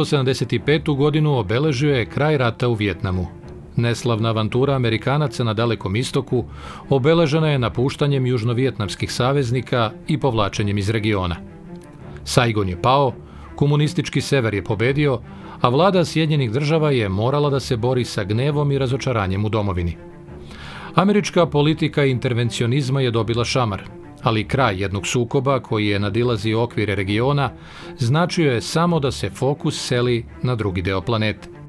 1975. godinu obeležio je kraj rata u Vjetnamu. Neslavna avantura Amerikanaca na dalekom istoku obeležena je napuštanjem južnovjetnamskih saveznika i povlačenjem iz regiona. Saigon je pao, komunistički sever je pobedio, a vlada Sjedinjenih država je morala da se bori sa gnevom i razočaranjem u domovini. Američka politika intervencionizma je dobila šamar, ali kraj jednog sukoba koji je nadilazio okvire regiona značio je samo da se fokus seli na drugi deo planete.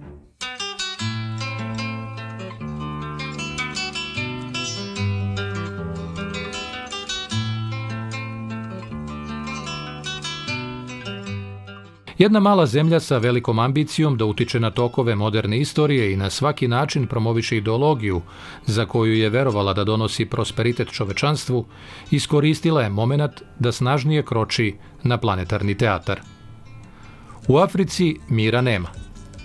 Jedna mala zemlja sa velikom ambicijom da utiče na tokove moderne istorije i na svaki način promoviše ideologiju za koju je verovala da donosi prosperitet čovečanstvu, iskoristila je moment da snažnije kroči na planetarni teatar. U Africi mira nema.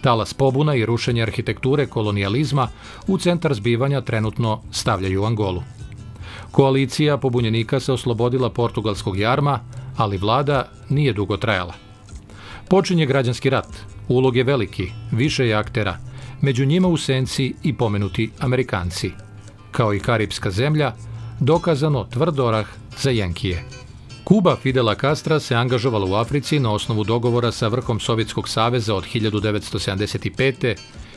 Talas pobuna i rušenje arhitekture kolonijalizma u centar zbivanja trenutno stavljaju Angolu. Koalicija pobunjenika se oslobodila portugalskog jarma, ali vlada nije dugo trajala. Počinje građanski rat, ulog je veliki, više je aktera, među njima u senci i pomenuti Amerikanci. Kao i Karibska zemlja, dokazano tvrd orah za Jenkije. Kuba Fidela Castra se angažovala u Africi na osnovu dogovora sa vrhom Sovjetskog saveza od 1975.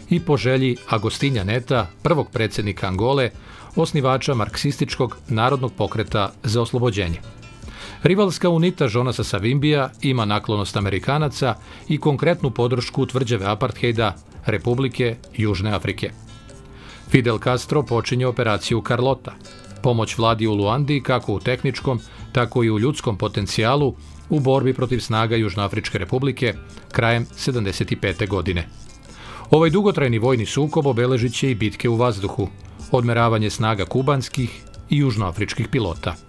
i po želji Agostinja Neta, prvog predsjednika Angole, osnivača marksističkog narodnog pokreta za oslobođenje. Rivalska unita Jonasa Savimbija ima naklonost Amerikanaca i konkretnu podršku tvrđave apartheida Republike Južne Afrike. Fidel Castro počinje operaciju Carlota, pomoć vladi u Luandi kako u tehničkom, tako i u ljudskom potencijalu u borbi protiv snaga Južnoafričke republike krajem 75. godine. Ovaj dugotrajni vojni sukob obeležit će i bitke u vazduhu, odmeravanje snaga kubanskih i južnoafričkih pilota.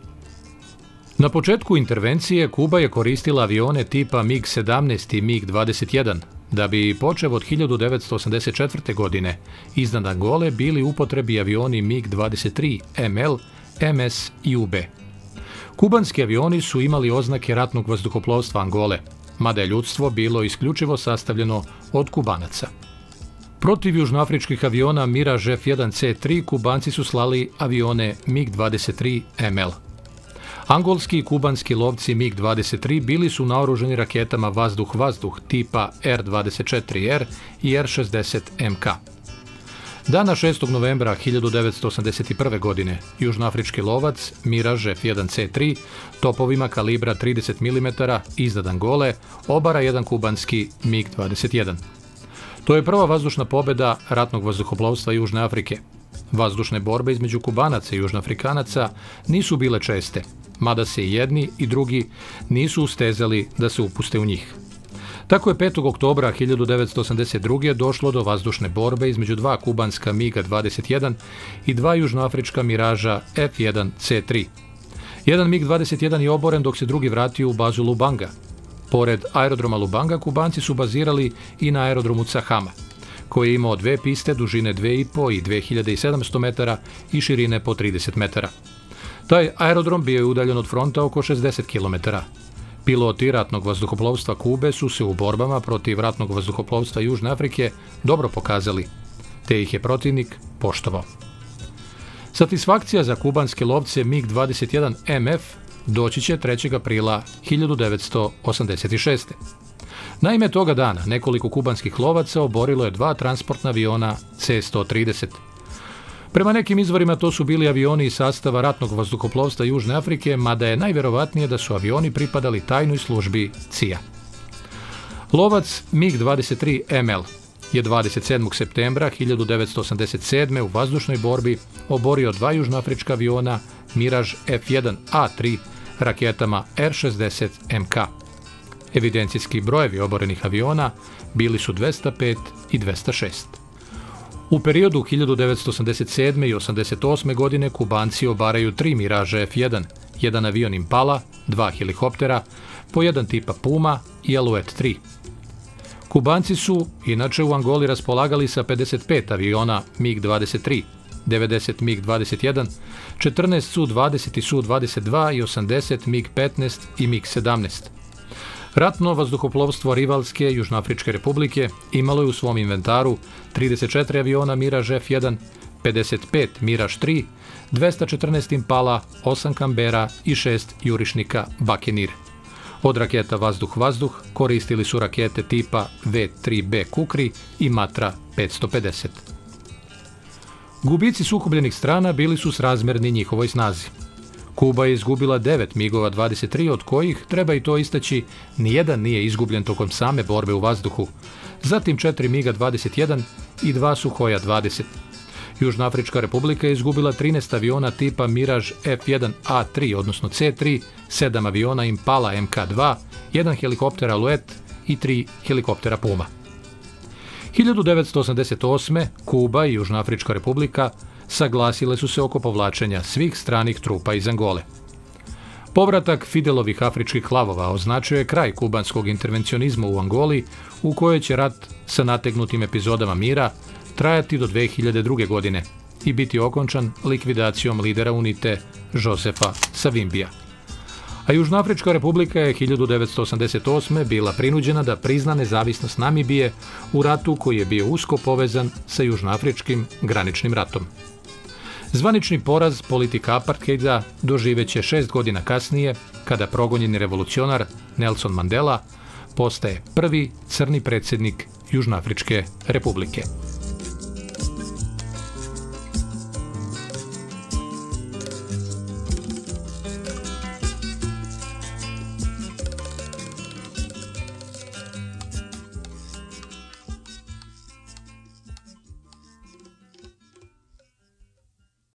Na početku intervencije Kuba je koristila avione tipa MiG-17 i MiG-21, da bi počev od 1984. godine iznad Angole bili upotrebi avioni MiG-23 ML, MS i UB. Kubanski avioni su imali oznake ratnog vazduhoplovstva Angole, mada je ljudstvo bilo isključivo sastavljeno od Kubanaca. Protiv južnoafričkih aviona Mirage F-1C3 Kubanci su slali avione MiG-23 ML. Angolski i kubanski lovci MiG-23 bili su naoruženi raketama vazduh-vazduh tipa R-24R i R-60MK. Dana 6. novembra 1981. godine južnoafrički lovac Mirage F-1C3 topovima kalibra 30 mm iznad Angole obara jedan kubanski MiG-21. To je prva vazdušna pobeda ratnog vazduhoplovstva Južne Afrike. Vazdušne borbe između Kubanaca i Južnoafrikanaca nisu bile česte, mada se i jedni i drugi nisu ustezali da se upuste u njih. Tako je 5. oktobra 1982. došlo do vazdušne borbe između dva kubanska MiG-21 i dva južnoafrička miraža F-1C3. Jedan MiG-21 je oboren dok se drugi vratio u bazu Lubanga. Pored aerodroma Lubanga, kubanci su bazirali i na aerodromu Cahama, koji je imao dve piste dužine 2,5 i 2700 metara i širine po 30 metara. Taj aerodrom bio je udaljen od fronta oko 60 km. Piloti ratnog vazduhoplovstva Kube su se u borbama protiv ratnog vazduhoplovstva Južne Afrike dobro pokazali, te ih je protivnik poštovao. Satisfakcija za kubanske lovce MiG-21 MF doći će 3. aprila 1986. Naime, toga dana nekoliko kubanskih lovaca oborilo je dva transportna aviona C-130 Prema nekim izvorima to su bili avioni iz sastava ratnog vazduhoplovstva Južne Afrike, mada je najverovatnije da su avioni pripadali tajnoj službi CIA. Lovac MiG-23 ML je 27. septembra 1987. u vazdušnoj borbi oborio dva južnoafrička aviona Mirage F-1A3 raketama R-60 MK. Evidencijski brojevi oborenih aviona bili su 205 i 206. U periodu 1987. i 88. godine Kubanci obaraju tri Miraže F1, jedan avion Impala, dva helikoptera, po jedan tipa Puma i Alouette 3. Kubanci su, inače u Angoli, raspolagali sa 55 aviona MiG-23, 90 MiG-21, 14 Su-20 i Su-22 i 80 MiG-15 i MiG-17. Ratno vazduhoplovstvo Rivalske Južnoafričke republike imalo je u svom inventaru 34 aviona Mirage F1, 55 Mirage 3, 214 Impala, 8 Kambera i 6 jurišnika Bakenir. Od raketa vazduh-vazduh koristili su rakete tipa V-3B Kukri i Matra 550. Gubici sukobljenih strana bili su srazmerni njihovoj snazi. Kuba je izgubila 9 migova 23, od kojih, treba i to istaći, nijedan nije izgubljen tokom same borbe u vazduhu, zatim 4 miga 21 i 2 Suhoja 20. Južnoafrička republika je izgubila 13 aviona tipa Mirage F1A3, odnosno C3, 7 aviona Impala MK2, jedan helikopter Alouette i 3 helikoptera Puma. 1988. Kuba i Južnoafrička republika saglasile su se oko povlačenja svih stranih trupa iz Angole. Povratak Fidelovih afričkih lavova označio je kraj kubanskog intervencionizma u Angoli, u kojoj će rat sa nategnutim epizodama mira trajati do 2002. godine i biti okončan likvidacijom lidera UNITE Josefa Savimbija. A Južnoafrička republika je 1988. bila prinuđena da prizna nezavisnost Namibije u ratu koji je bio usko povezan sa Južnoafričkim graničnim ratom. Zvanični poraz politika apartheida doživeće šest godina kasnije, kada progonjeni revolucionar Nelson Mandela postaje prvi crni predsjednik Južnoafričke republike.